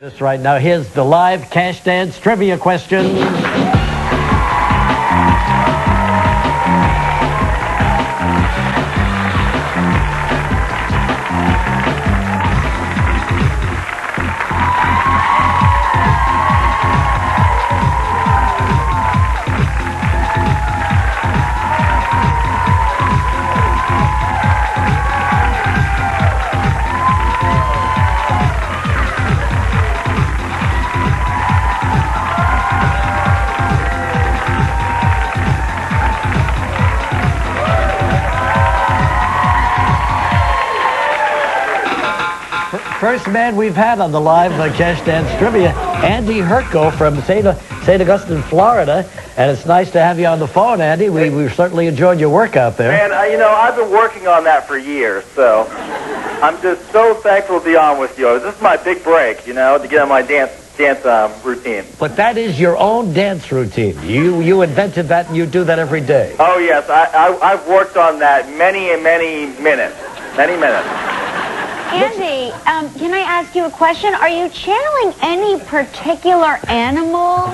This right now, here's the live cash dance trivia question. First man we've had on the live uh, cash dance trivia, Andy Hirko from St. St. Augustine, Florida. And it's nice to have you on the phone, Andy. We, we certainly enjoyed your work out there. And, uh, you know, I've been working on that for years, so I'm just so thankful to be on with you. This is my big break, you know, to get on my dance dance um, routine. But that is your own dance routine. You you invented that and you do that every day. Oh, yes. I, I, I've worked on that many and many minutes. Many minutes. Andy, um, can I ask you a question? Are you channeling any particular animal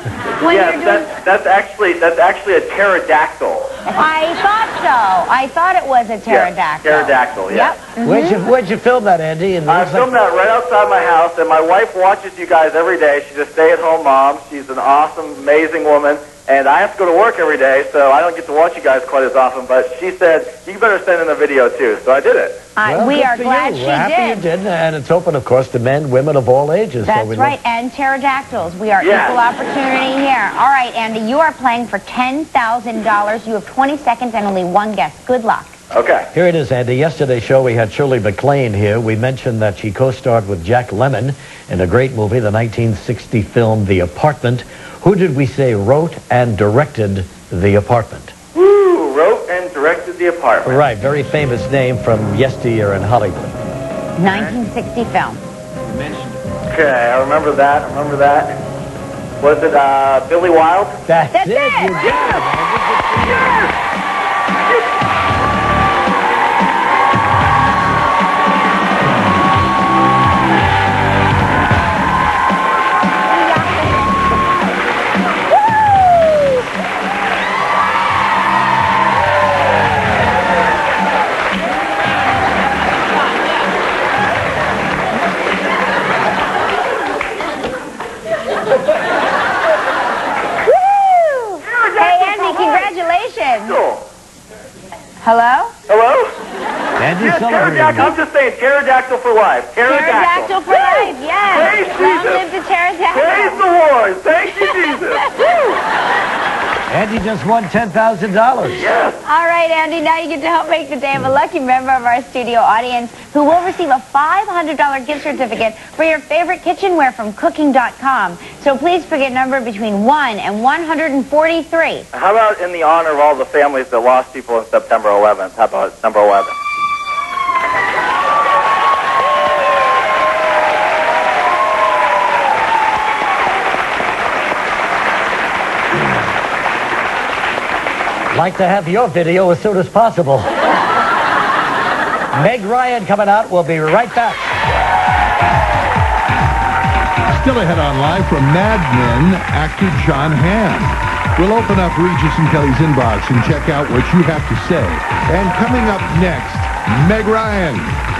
when yes, you're doing? that's, that's actually that's actually a pterodactyl. I thought so. I thought it was a pterodactyl. Yeah, pterodactyl, yeah. Yep. mhm. Where'd you where'd you film that, Andy? And it I looks like- filmed that right outside my house, and my wife watches you guys every day. She's a stay-at-home mom. She's an awesome, amazing woman, and I have to go to work every day, so I don't get to watch you guys quite as often. But she said you better send in a video too, so I did it. I- Well, we are glad you. she We're happy did. you did, and it's open, of course, to men, women of all ages. so That's we right, and pterodactyls. We are Yes. equal opportunity here. All right, Andy, you are playing for $10,000. You have 20 seconds and only one guess. Good luck. Okay. Here it is, Andy. Yesterday's show, we had Shirley MacLaine here. We mentioned that she co-starred with Jack Lemmon in a great movie, the 1960 film The Apartment. Who did we say wrote and directed The Apartment? Who Wrote and directed the apartment. Right, very famous name from yesteryear in Hollywood. 1960 film. You mentioned it. Okay, I remember that. I remember that. Was it uh, Billy Wilde? That's, That's it. it. You got it, Andy. Hello? Hello? Andy Yeah, celebrating. pterodactyl. I'm just saying, pterodactyl for life. Pterodactyl for life, yes. Praise Long Jesus. live the pterodactyl. Praise the Lord. Thank you, Jesus. Andy just won $10,000. yes. All right, Andy, now you get to help make the day of a lucky member of our studio audience who will receive a $500 gift certificate for your favorite kitchenware from cooking.com. So please pick a number between 1 and 143. How about in the honor of all the families that lost people on September 11th? How about number 11? Like to have your video as soon as possible. Meg Ryan coming out. We'll be right back. Still ahead on live from Mad Men, actor Jon Hamm. We'll open up Regis and Kelly's inbox and check out what you have to say. And coming up next, Meg Ryan.